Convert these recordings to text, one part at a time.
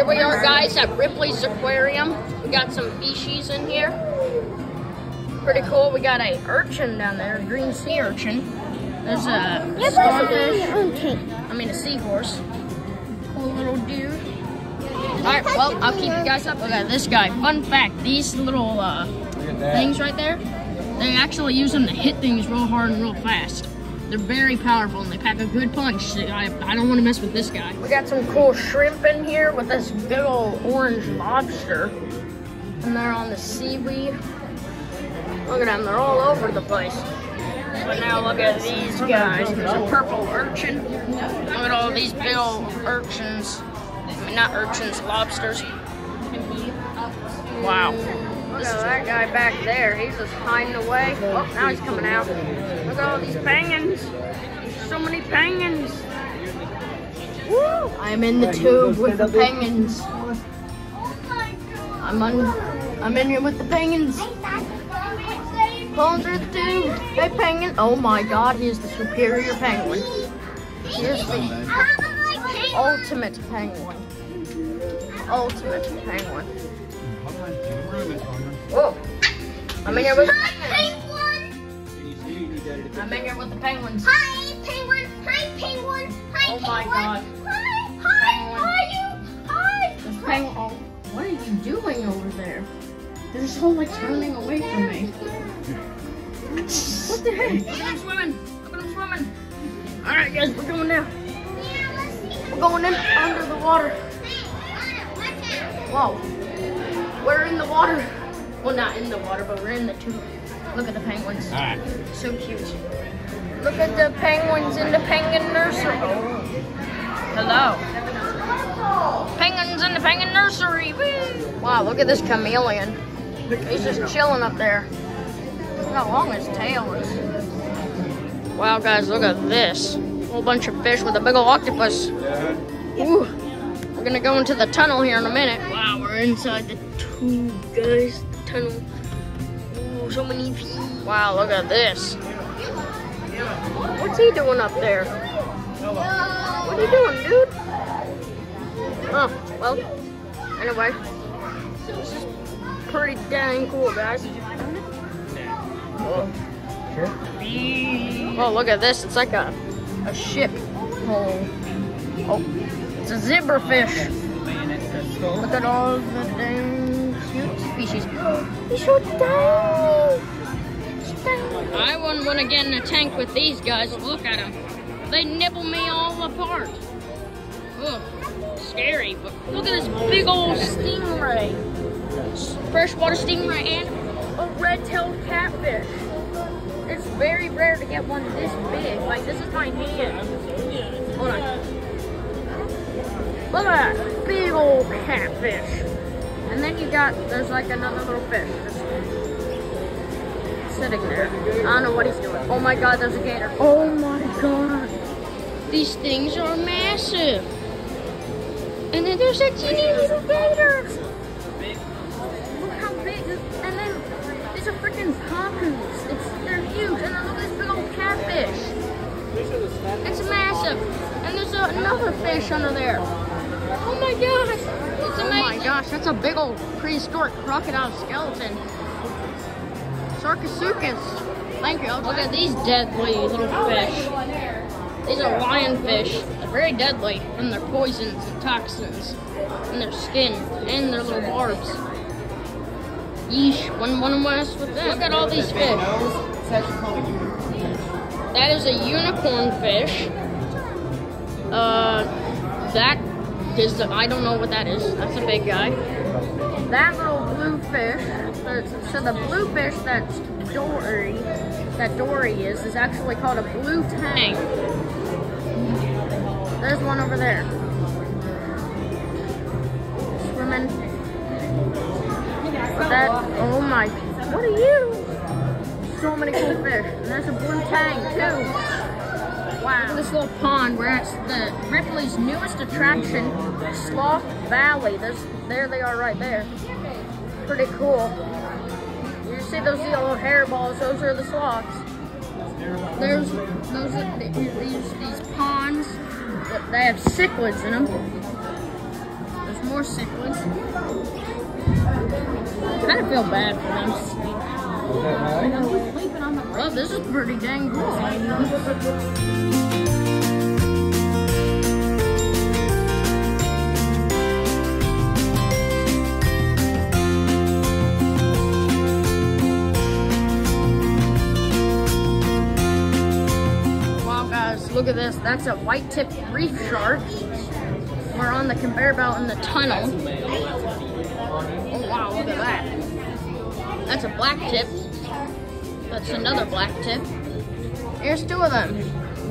Here we are, guys, at Ripley's Aquarium. We got some fishies in here. Pretty cool. We got a urchin down there, a green sea urchin. There's a starfish. I mean, a seahorse. Cool little dude. All right, well, I'll keep you guys up. Look at this guy. Fun fact: these little uh, things right there, they actually use them to hit things real hard and real fast. They're very powerful and they pack a good punch. I, I don't want to mess with this guy. We got some cool shrimp in here with this big old orange lobster. And they're on the seaweed. Look at them, they're all over the place. But now look at these guys. There's a purple urchin. Look at all these big old urchins. I mean, not urchins, lobsters. Wow. Look at that guy back there. He's just hiding away. Oh, now he's coming out. Look at all these penguins. So many penguins. Woo! I'm in the tube with the penguins. I'm on. I'm in here with the penguins. Pulling through the tube. Hey, penguin. Oh my God, he is the superior penguin. He is the ultimate penguin. Ultimate penguin. Whoa. I'm in here with the penguins. I'm in here with the penguins. Hi, penguin. Hi, penguin. Hi, Oh my God. Hi, hi, how are you? Hi. This penguin. Oh, what are you doing over there? They're just all like turning away from me. What the heck? Look at swimming. Look at swimming. All right, guys, we're going now. We're going in under the water. Whoa. We're in the water. Well, not in the water, but we're in the tube. Look at the penguins. So cute. Look at the penguins in the penguin nursery. Hello. Penguins in the penguin nursery. Woo. Wow, look at this chameleon. He's just chilling up there. Look how long his tail is. Wow, guys, look at this. Whole bunch of fish with a big old octopus. Ooh. We're gonna go into the tunnel here in a minute. Wow, we're inside the tube, guys. The tunnel. So many. Wow, look at this. What's he doing up there? What are you doing, dude? Oh, well, anyway. This is pretty dang cool, guys. Oh. Oh, look at this. It's like a, a ship. Oh. oh, it's a zebrafish. Look at all the dang species. He's so tiny. He's tiny. I wouldn't want to get in a tank with these guys. Look at them. They nibble me all apart. Ugh, scary. But look at this big old stingray. Freshwater stingray and a red-tailed catfish. It's very rare to get one this big. Like, this is my hand. Hold on. Look at that big old catfish. And then you got, there's like another little fish just sitting there. I don't know what he's doing. Oh my god, there's a gator. Oh my god. These things are massive. And then there's a teeny little gator. Look how big. And then these are freaking papoose. It's they're huge. And then look at this big old catfish. It's massive. And there's a, another fish under there. Oh my gosh. Gosh, that's a big old prehistoric crocodile skeleton. Sarcosuchus. Thank you. Look at these deadly little fish. These are lionfish. They're very deadly from their poisons and toxins in their skin and their little barbs. Yeesh, want to mess with them. Look at all these fish. That is a unicorn fish. Uh, that I don't know what that is. That's a big guy. That little blue fish, so the blue fish that's Dory, that Dory is, is actually called a blue tang. There's one over there. Swimming. That, oh my, what are you? So many cool fish. And there's a blue tang too. Wow. This little pond, we're at the Ripley's newest attraction, Sloth Valley. There's, there they are right there. Pretty cool. You see those yellow hairballs, those are the sloths. There's those these, these ponds, they have cichlids in them. There's more cichlids. Kind of feel bad for them. Oh, this is pretty dang cool. Wow, guys, look at this. That's a white-tipped reef shark. We're on the conveyor belt in the tunnel. Oh, wow, look at that. That's a black tip. That's another black tip. Here's two of them.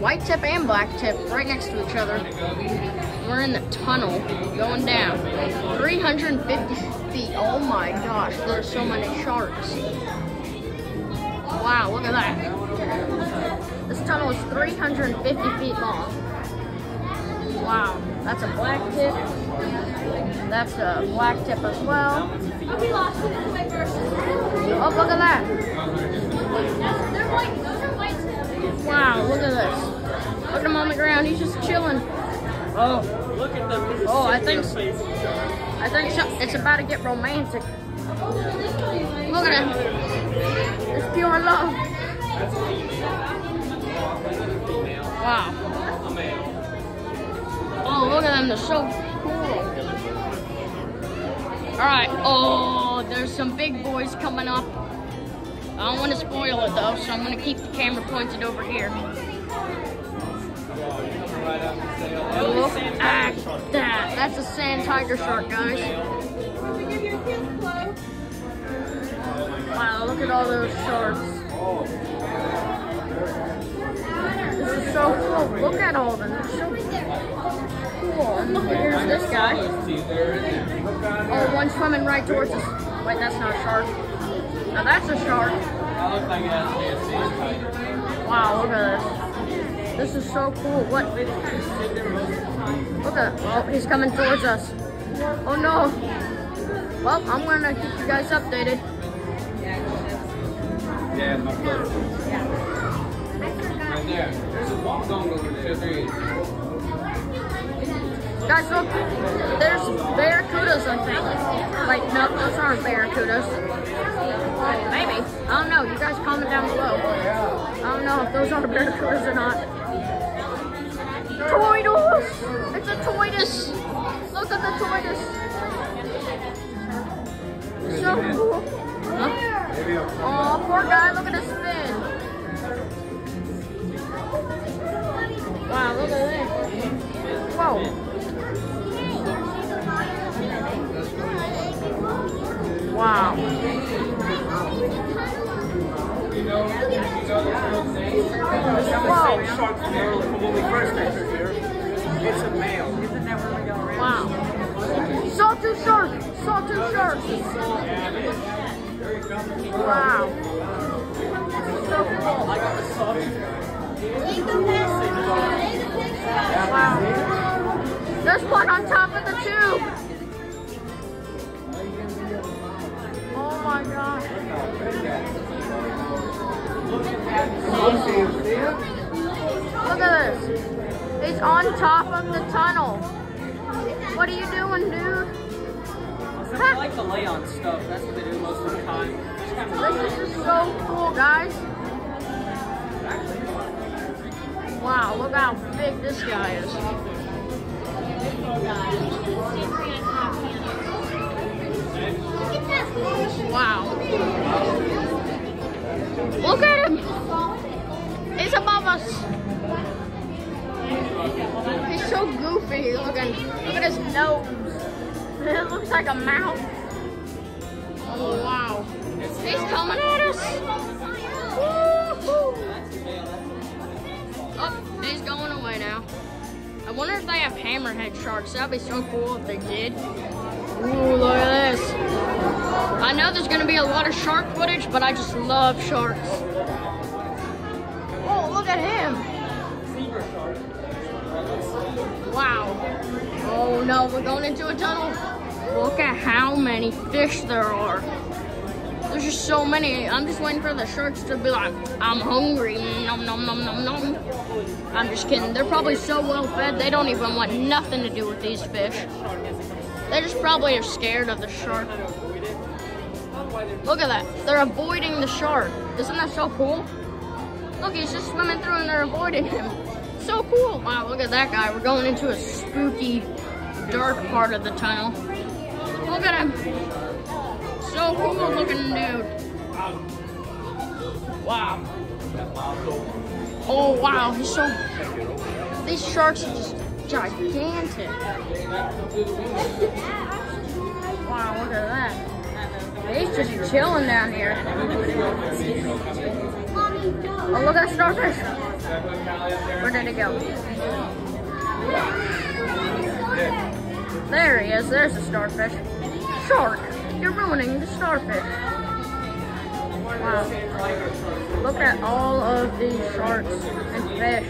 White tip and black tip right next to each other. We're in the tunnel going down. 350 feet. Oh my gosh, there's so many sharks. Wow, look at that. This tunnel is 350 feet long. Wow, that's a black tip. That's a black tip as well. Oh, look at that. Wow, look at this. Look at him on the ground. He's just chilling. Oh, look at the. Oh, I think I think so, it's about to get romantic. Look at him. It's pure love. Wow. Oh, look at them. They're so cool. All right. Oh, there's some big boys coming up. I don't want to spoil it though, so I'm going to keep the camera pointed over here. Look at that. That's a sand tiger shark, guys. Wow, look at all those sharks. This is so cool. Look at all of them. They're so cool. And here's this guy. Oh, one swimming right towards us. Wait, that's not a shark. Now that's a shark. Wow, look at this. This is so cool. What? Look at Oh, he's coming towards us. Oh no. Well, I'm gonna keep you guys updated. Yeah, my first. Right there. There's a zone over there. Guys, look. There's barracudas, I think. Wait, no, those aren't barracudas. Maybe. I don't know. You guys comment down below. I don't know if those are barracudas or not. Tortoise! It's a tortoise! Look at the tortoise! So cool. Huh? Oh, Wow. Wow. There's one on top of the tube. Oh my gosh. Look at this. It's on top of the tunnel. What are you doing, dude? I like to lay on stuff. That's what they do most of the time. Just kind of This is so cool, guys. Wow, look how big this guy is. Wow. Look at him. He's above us. He's so goofy looking. Look at his nose. It looks like a mouth. Oh, wow. He's coming at us. Oh, he's going away now. I wonder if they have hammerhead sharks. That'd be so cool if they did. Ooh, look at this. I know there's gonna be a lot of shark footage, but I just love sharks. Oh, look at him. Wow. Oh no, we're going into a tunnel. Look at how many fish there are. There's just so many. I'm just waiting for the sharks to be like, I'm hungry. Nom nom nom nom nom. I'm just kidding. They're probably so well fed they don't even want nothing to do with these fish. They just probably are scared of the shark. Look at that. They're avoiding the shark. Isn't that so cool? Look, he's just swimming through and they're avoiding him. So cool. Wow, look at that guy. We're going into a spooky, dark part of the tunnel. Look at him. So cool looking dude. Wow. Oh, wow. He's so... These sharks are just gigantic. Wow, look at that. He's just chilling down here. Oh, look at starfish. Where did it go? There he is. There's the starfish. Shark, you're ruining the starfish. Wow. Look at all of these sharks and fish.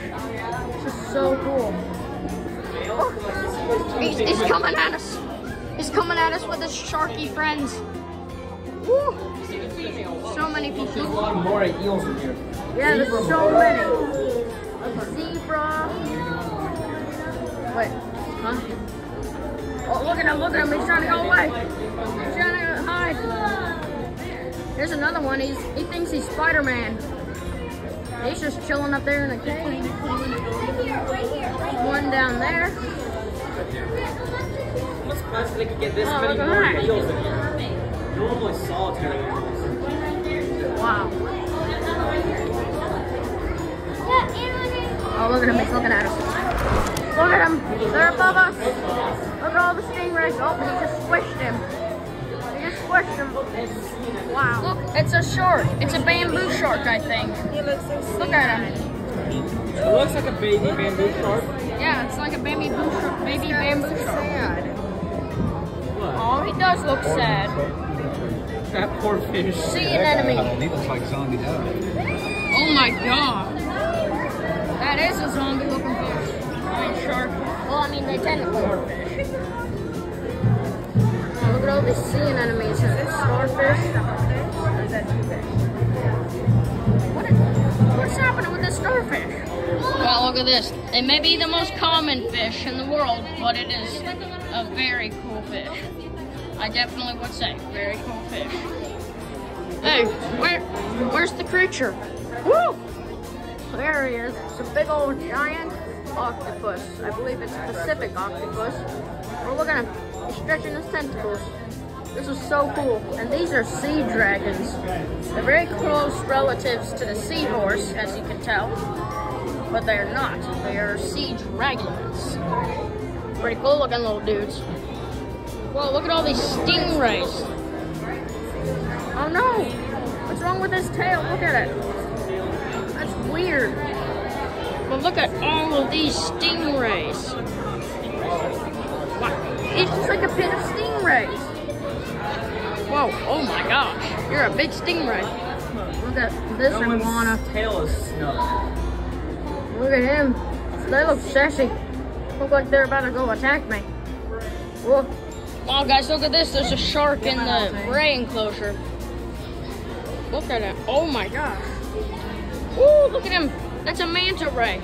This is so cool. Oh, he's, he's coming at us. He's coming at us with his sharky friends. Woo. So many people. There's a people. lot of more eels in here. Yeah, there's so many. Zebra. Wait, huh? Oh, look at him, look at him. He's trying to go away. He's trying to hide. Here's another one. He's He thinks he's Spider-Man. He's just chilling up there in the cave. One down there. I'm surprised they could get this Oh, many more that. eels in here. Normally solitary animals. Wow. Oh, look at him. He's looking at us. Look at him. They're above us. Look at all the stingrays. Oh, he just squished him. He just squished him. Wow. Look, it's a shark. It's a bamboo shark, I think. Look at him. It looks like a baby bamboo shark. Yeah, it's like a baby bamboo shark. Baby bamboo shark. What? Oh, he does look sad. That poor fish. Sea anemone. He looks like zombie dog. Oh my god. That is a zombie looking fish. I mean shark. Well, I mean they technically are fish. Oh, look all these sea anemones and starfish. What is, what's happening with this starfish? Well, look at this. It may be the most common fish in the world, but it is a very cool fish. I definitely would say, very cool fish. Hey, where, where's the creature? Woo! There he is. It's a big old giant octopus. I believe it's a Pacific octopus. Oh, look at him. Stretching his tentacles. This is so cool. And these are sea dragons. They're very close relatives to the seahorse, as you can tell. But they're not. They are sea dragons. Pretty cool looking little dudes. Whoa, look at all these stingrays. Oh no! What's wrong with this tail? Look at it. That's weird. But look at all of these stingrays. It's just like a pit of stingrays. Whoa, oh my gosh. You're a big stingray. Look at this one's iguana. tail is snubbed. Look at him. They look sassy. Look like they're about to go attack me. Whoa. Wow, guys, look at this. There's a shark in the ray enclosure. Look at it. Oh my gosh. Ooh, look at him. That's a manta ray.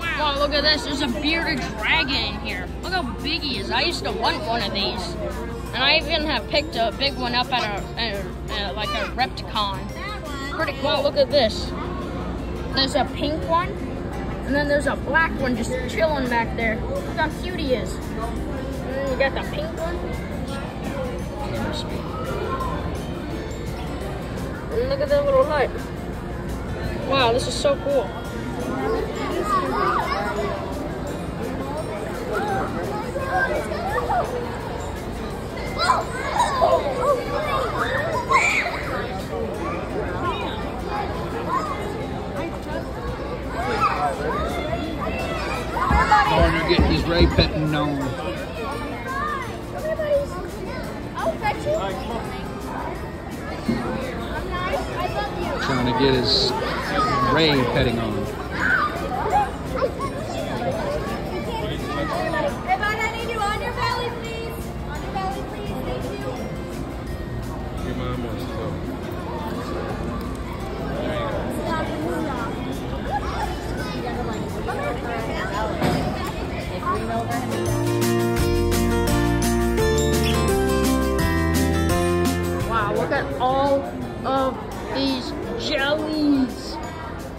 Wow, look at this. There's a bearded dragon in here. Look how big he is. I used to want one of these. And I even have picked a big one up at a, a- uh, like a Repticon. Pretty cool. Look at this. There's a pink one. And then there's a black one just chilling back there. Look how cute he is. And then you got the pink one. And look at that little light. Wow, this is so cool. Corner getting his Ray petting on. Trying to get his Ray petting on. all of these jellies.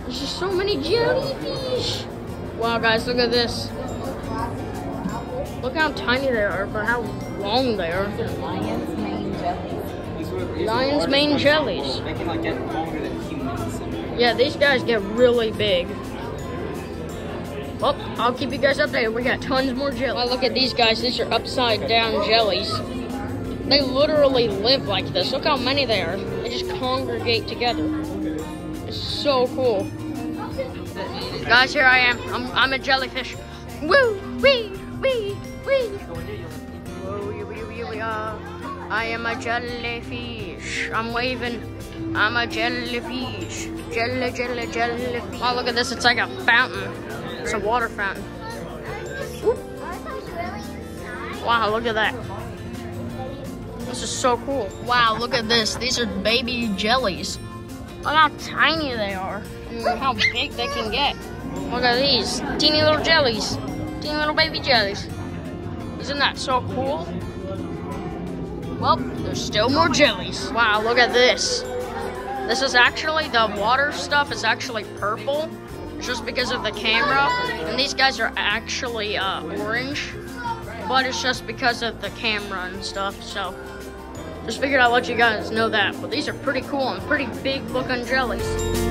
There's just so many jellyfish. Wow, guys, look at this. Look how tiny they are, but how long they are. Lion's mane jellies. Lion's mane jellies. They can like get longer than humans. Yeah, these guys get really big. Well, I'll keep you guys updated. We got tons more jellies. Oh, look at these guys. These are upside down jellies. They literally live like this. Look how many there are. They just congregate together. It's so cool. Guys, here I am. I'm, I'm a jellyfish. Woo! Wee! Wee! Wee! Whoa, wee, wee, wee, uh, I am a jellyfish. I'm waving. I'm a jellyfish. Jelly, jelly, jellyfish. Oh, look at this. It's like a fountain. It's a water fountain. Wow, look at that. This is so cool. Wow, look at this. These are baby jellies. Look how tiny they are and how big they can get. Look at these teeny little jellies. Teeny little baby jellies. Isn't that so cool? Well, there's still more jellies. Wow, look at this. This is actually, the water stuff is actually purple just because of the camera. And these guys are actually uh, orange, but it's just because of the camera and stuff. So just figured I'd let you guys know that. But these are pretty cool and pretty big looking jellies.